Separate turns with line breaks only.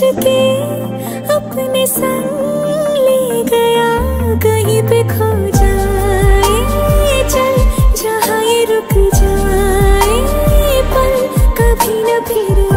के अपने संग ले गया, कहीं पे खो जाए, चल जहाँ रुक जाए, पल कभी न फिर